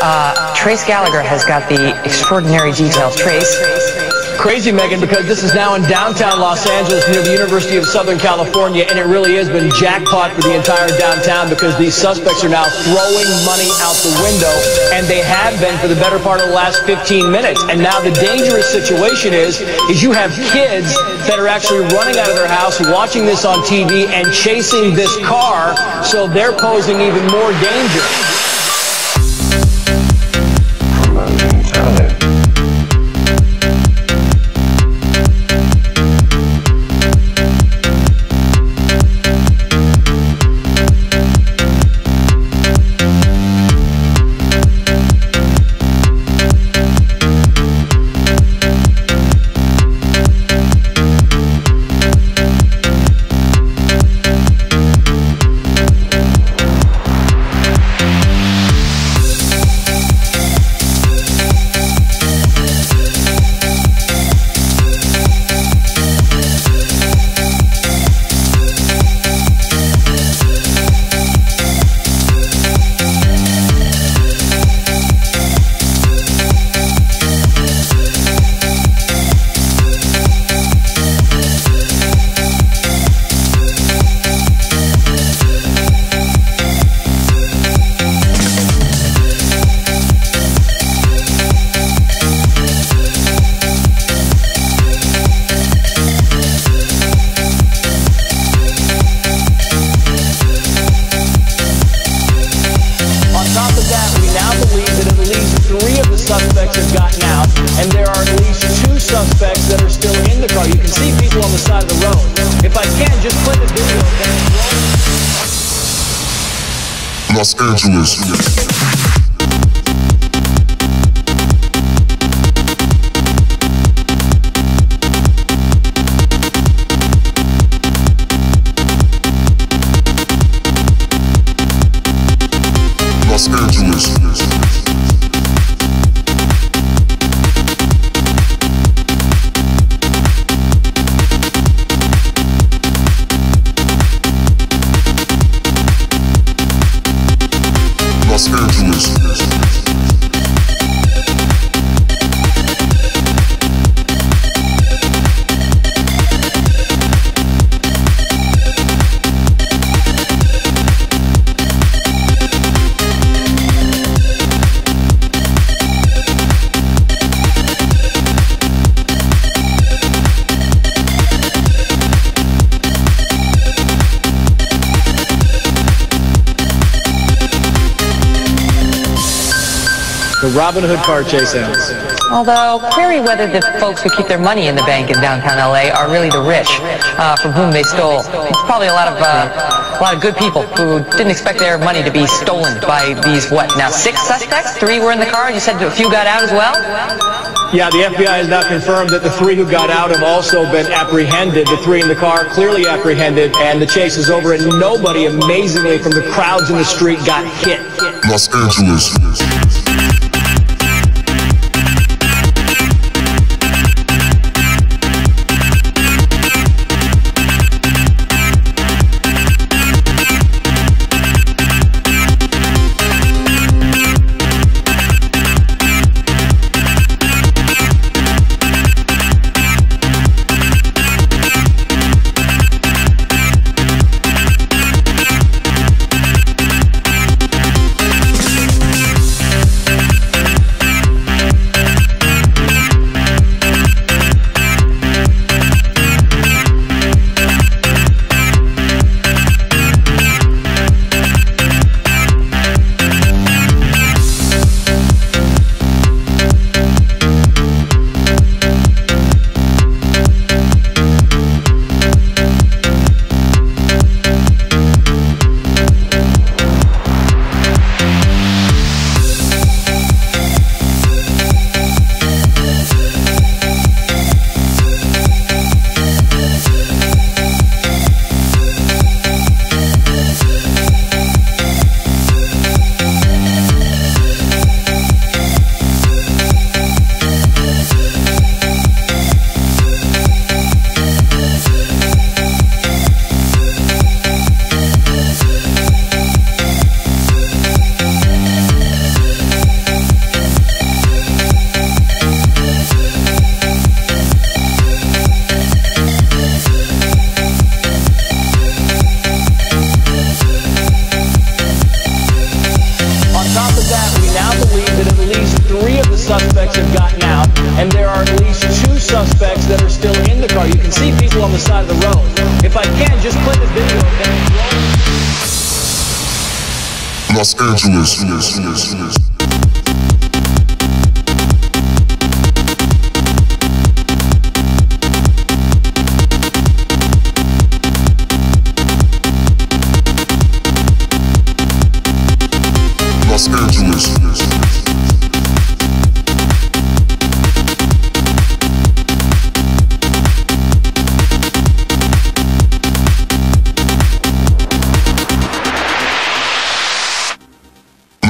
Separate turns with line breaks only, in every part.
Uh, Trace Gallagher has got the extraordinary details. Trace.
Crazy, Megyn, because this is now in downtown Los Angeles near the University of Southern California, and it really has been jackpot for the entire downtown because these suspects are now throwing money out the window, and they have been for the better part of the last 15 minutes. And now the dangerous situation is, is you have kids that are actually running out of their house, watching this on TV, and chasing this car, so they're posing even more danger.
Los Angeles. Los Angeles.
The Robin Hood car chase ends.
Although, query whether the folks who keep their money in the bank in downtown LA are really the rich uh, from whom they stole. It's probably a lot of uh, a lot of good people who didn't expect their money to be stolen by these what now six suspects? Three were in the car. You said a few got out as well.
Yeah, the FBI has now confirmed that the three who got out have also been apprehended. The three in the car clearly apprehended, and the chase is over, and nobody, amazingly, from the crowds in the street got hit.
Los Angeles.
And there are at least two suspects that are still in the car. You can see people on the side of the road. If I can, just play the video.
Los Angeles.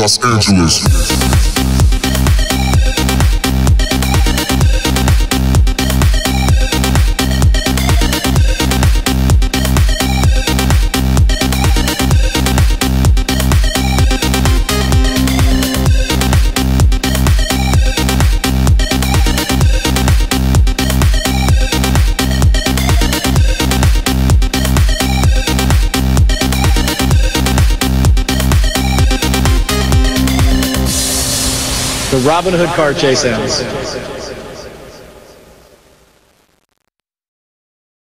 Los Angeles.
Robin Hood car chase ends.